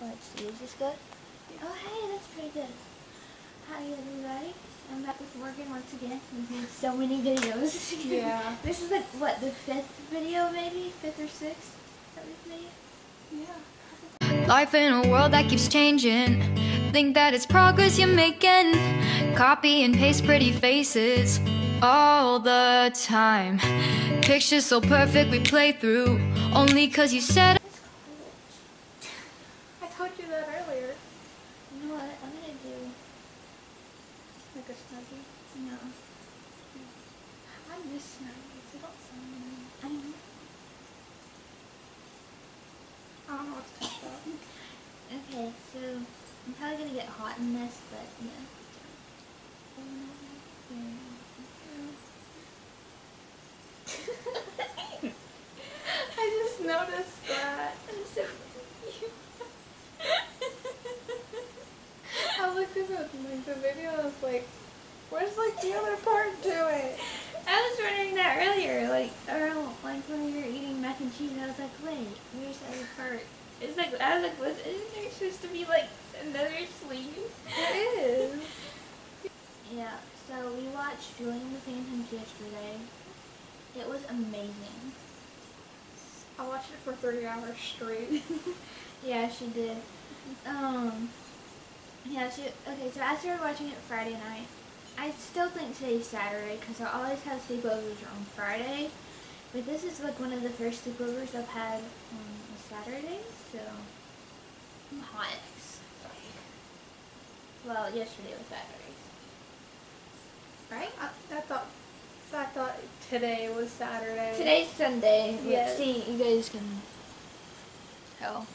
Let's see, is this good? Oh, hey, that's pretty good. Hi, everybody. I'm back with Morgan once again. We've made so many videos. Yeah. this is like, what, the fifth video, maybe? Fifth or sixth that we've made? Yeah. Life in a world that keeps changing. Think that it's progress you're making. Copy and paste pretty faces all the time. Pictures so perfect we play through. Only cause you said It's cold. I told you that earlier. You know what? I'm gonna do. Like a snuggie. No. I miss snuggies. They don't sound nice. I don't know. I don't know what to talk about. Okay, so I'm probably gonna get hot in this, but yeah. I just noticed that. I'm so I looked at the, like, the video I was like, where's like the other part to it? I was wondering that earlier, like, or like when we were eating mac and cheese, I was like, wait, where's the other part? It's like, I was like, was, isn't there supposed to be like another sleeve? It is. Yeah, so we watched Julie and the Phantoms yesterday. It was amazing. I watched it for 30 hours straight. Yeah, she did. Um, yeah, she, okay, so I started watching it Friday night. I still think today's Saturday because I always have sleepovers on Friday. But this is like one of the first sleepovers I've had on a Saturday, so I'm hot. Well, yesterday was Saturday. Right? I, I thought I thought today was Saturday. Today's Sunday. Yes. See, you guys can tell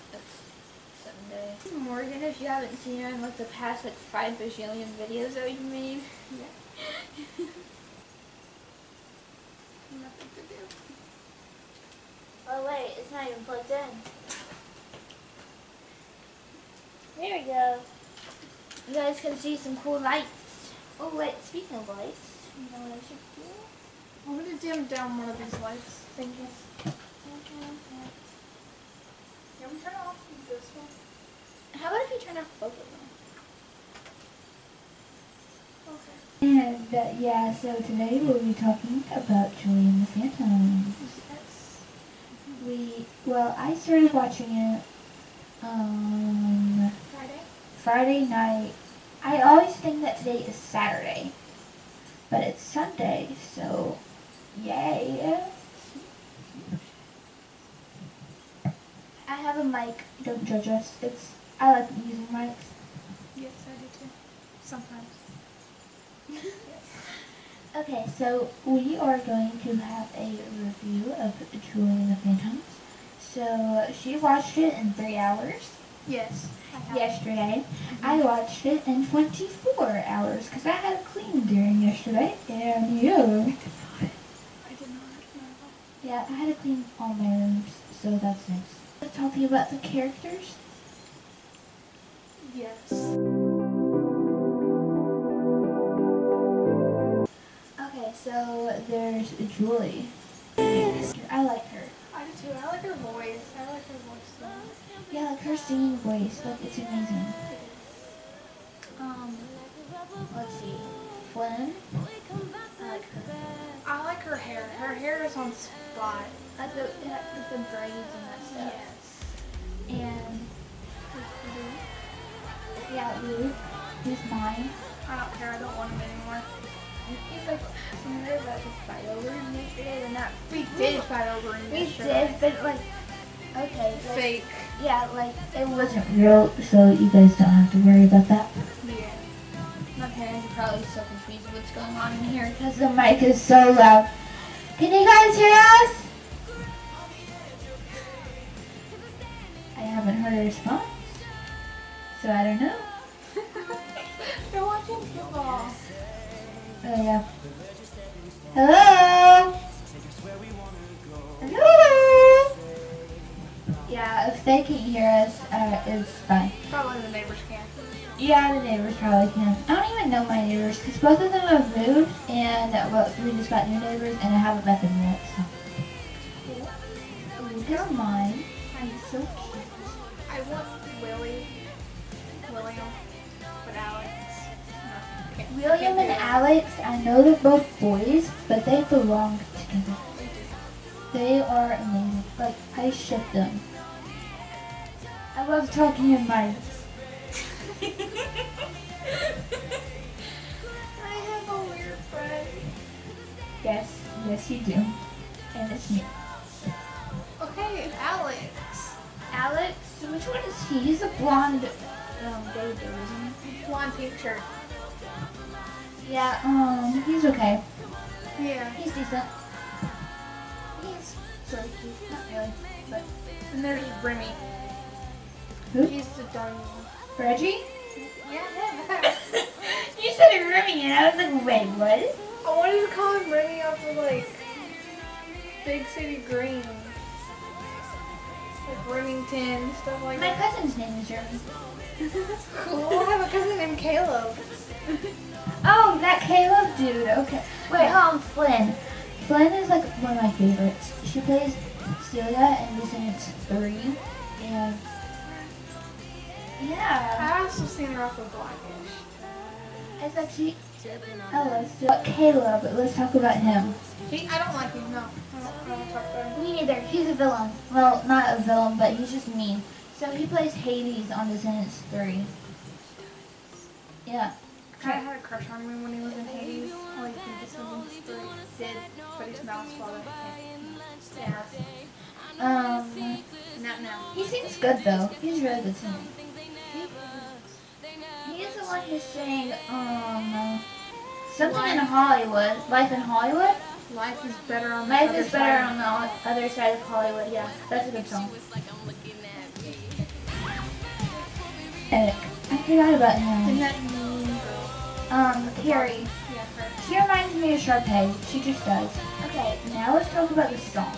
Sunday. Morgan, if you haven't seen her in like the past like five bajillion videos that we've made. Yeah. Nothing to do. Oh wait, it's not even plugged in. There we go. You guys can see some cool lights. Oh wait, speaking of lights, you know what I should do? I'm gonna dim down one of these lights. Thank you. Can we turn off this one? How about if you turn off both of them? Okay. And uh, yeah, so today we'll be talking about Julie and the Phantom. Yes. We well, I started watching it um Friday? Friday night. I always think that today is Saturday, but it's Sunday, so yay! I have a mic. Don't judge us. It's I like using mics. Yes, I do too. Sometimes. yes. Okay, so we are going to have a review of Julie and the Phantoms. So she watched it in three hours Yes. I have. yesterday. Mm-hmm. I watched it in 24 hours because I had to clean during yesterday. And you. I did not. I did No. yeah, I had to clean all my rooms, so that's nice. Let's talk to you about the characters. Yes. Okay, so there's Julie. I like her. I do too. I like her voice. I like her voice. Yeah, like her singing voice, like it's amazing. Um, let's see. Flynn, I like her. I like her hair. Her hair is on spot. Like the, like the braids and that stuff. Yes. and yeah, Luke, who's mine. I don't care. I don't want him anymore. He's like, when we were about to fight over him yesterday, then that We did fight over him we yesterday. did, but like, okay, like, Fake. yeah, like it was wasn't real, so you guys don't have to worry about that. Yeah. My parents are probably so confused what's going on in here because Because the mic is so loud. Can you guys hear us? I haven't heard a response, so I don't know. They're watching football. Oh yeah. Hello. Hello. Yeah, if they can't hear us, uh, it's fine. Probably the neighbors can. Yeah, the neighbors probably can. I don't even know my neighbors because both of them have moved, and uh, well, we just got new neighbors, and I haven't met them yet. So. Is mine. He's so cute. William and. Alex, I know they're both boys, but they belong together. They are amazing. Like, I ship them. I love talking in mics. I have a weird friend. Yes, yes you do. And it's me. Okay, Alex. Alex, which one is he? He's a blonde um, baby, isn't Blonde pink shirt. Yeah, um, he's okay. Yeah. He's decent. He's So cute. Not really, but. and there's Remy. Who? He's the dummy one. Reggie? Yeah. You said Remy, and I was like, wait, what? I wanted to call him Remy after like Big City Green. Like Remington, stuff like My that. My cousin's name is Remy. Cool. I have a cousin named Caleb. Oh, that Caleb dude. Okay. Wait, hold on, um, Flynn. Flynn is like one of my favorites. She plays Celia in Descendants 3. And yeah, I also seen her off of Blackish. it's actually Ella. So Caleb, let's talk about him. He, I don't like him. No, I don't, I don't talk about him. Me neither. He's a villain. Well, not a villain, but he's just mean. So he plays Hades on Descendants 3. Yeah. Of had a crush on him when he was in Hades. All you can Descendants three did, but he's Mal's Father. Yeah. Um, Not now. he seems good though. He's really good singer. He is the one who sang um something in Hollywood. Life in Hollywood. Life is better on the Life other is better side. on the other side of Hollywood. Yeah, that's a good song. Eric, I forgot about him. That mean girl? Um, Carrie. Yeah, her. She reminds me of Sharpay. She just does. Okay, now let's talk about the songs.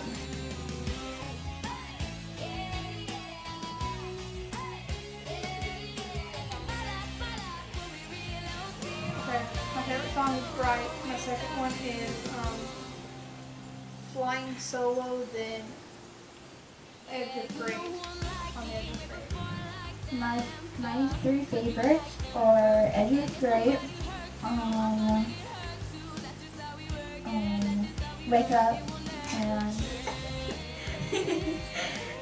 Okay, my favorite song is Bright. My second one is um, Flying Solo, then Edge of Great on the Edge of Great. My my three favorites are Edge of Great, um, um, Wake Up, and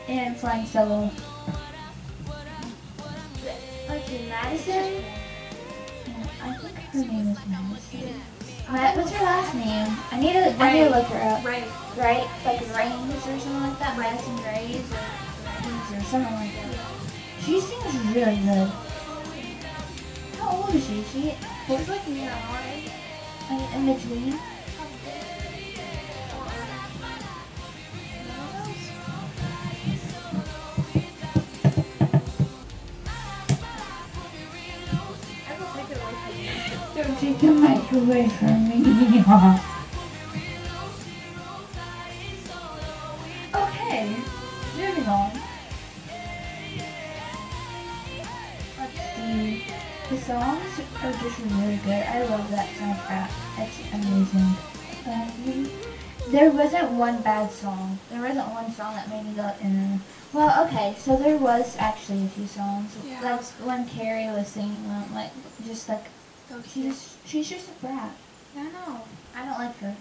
and Flying Solo. Let's Madison. I think her name is Madison. Ma- What's her last name? I need to I need to look her up. Ray. Right? Like Rains or something like that. Madison Rays or Rains or something like that. She sings really good. How old is she? She She's like between. I you. Don't take the mic away from me. just really good. I love that soundtrack. It's amazing. Um, there wasn't one bad song. There wasn't one song that made me go, mm. Well, okay, so there was actually a few songs. Yeah. Like when Carrie was singing like just like she's she's just a brat. I know. I don't like her.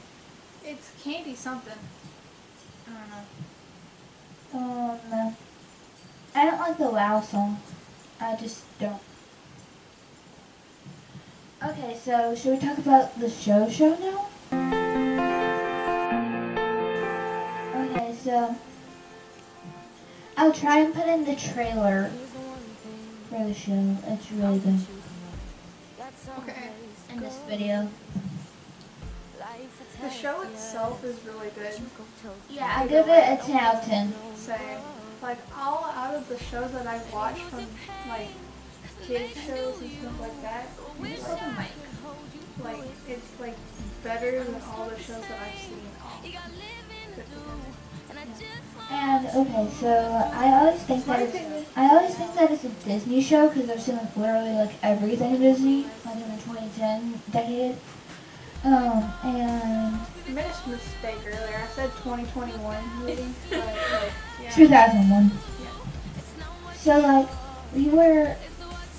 It's Candy something. I don't know. Um, I don't like the Wow song. I just don't. Okay, so should we talk about the show show now? Okay, so I'll try and put in the trailer for the show. It's really good Okay. in this video. The show itself is really good. Yeah, I'll give it a 10 out of 10. Same. Like all out of the shows that I've watched from like kids shows and stuff like that, Where's like, the mic? like it's like better than all the shows that I've seen. And okay, so I always think that it's, I always think that it's a Disney show because I've seen like literally like everything Disney, like in the 2010 decade. Um, and I made a mistake earlier. I said 2021 movie. but, like, yeah. 2001. Yeah. So like, we were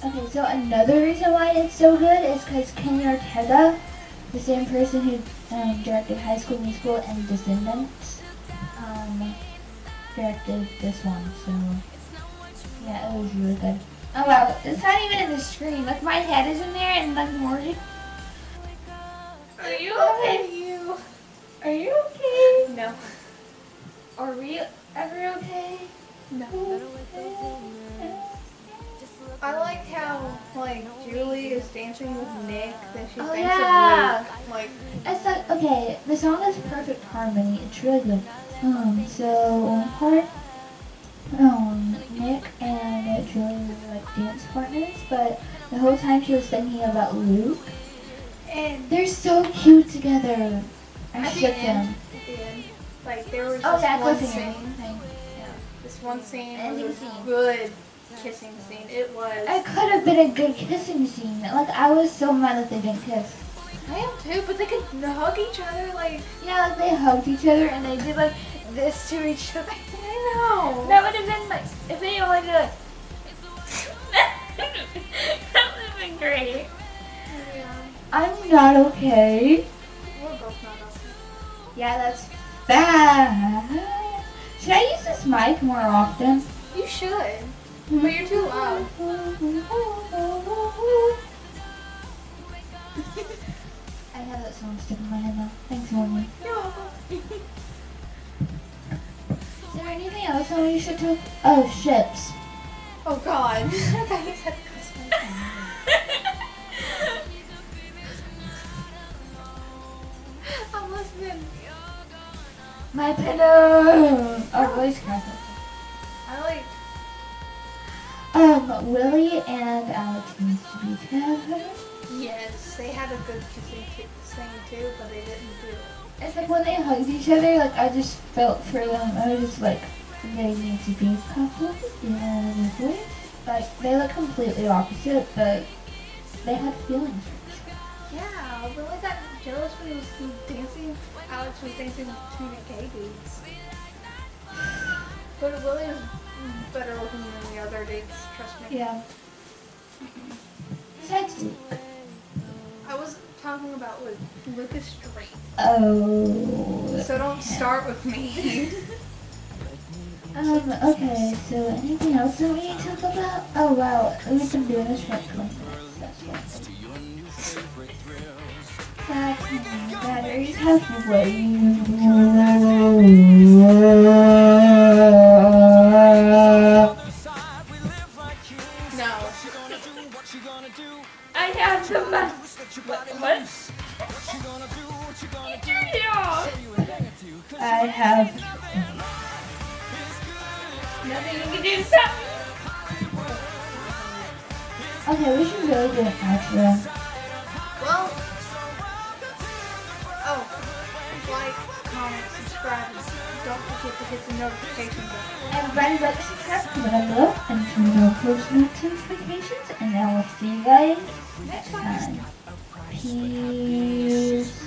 okay. So another reason why it's so good is because Kenny Ortega, the same person who um, directed High School Musical and Descendants, um, directed this one. So yeah, it was really good. Oh wow, it's not even in the screen. Like my head is in there and like more. Are you okay? You. Are you okay? No. Are we ever okay? No. I like how like Julie is dancing with Nick, that she Oh, thinks yeah. of Luke. Like It's like okay, the song is perfect harmony. It's really good. Um, so one part, um, Nick and Julie were like dance partners, but the whole time she was thinking about Luke. and They're so cute together. I At the them. end, like there was Oh this yeah, one scene. thing. This one scene Ending was scene. good kissing scene. It was. It could have been a good kissing scene. Like I was so mad that they didn't kiss. I am too, but they could hug each other like. Yeah, like they hugged each other and And they did like this to each other. I know. That would have been like if they only did like. that would have been great. Yeah. I'm not okay. We're both not okay. Yeah, that's Bad. Should I use this mic more often? You should, but you're too loud. I have that song stuck in my head now. Thanks, Morgan. Is there anything else that we should talk? Oh, ships. Oh God. I thought you said I'm listening. My pillow. Oh, voice cracker. Willie and Alex needs to be together. Yes, they had a good kissing t- scene too, but they didn't do it. It's like when they hugged each other, like I just felt for them. I was just like, they need to be a couple. Yeah, like they look completely opposite, but they had feelings for each other. Yeah, Willie got jealous when he was dancing. Alex was dancing with two gay dudes. But Willie was better looking than the other dudes, trust me. Yeah. Besides I was talking about with Lucas is straight. Oh. So don't start with me. Um, okay, so anything else that we need to talk about? Oh wow, we've been doing this for like 20 minutes, that's why. That batteries have What? what? You turned it off. I have Nothing you can do. Stop. Okay, we should really do an outro. Well. Oh. Like, comment, subscribe. Don't forget to hit the notification bell. And Ren like subscribe, comment down below, and turn on post notifications, and I will see you guys next time. Peace.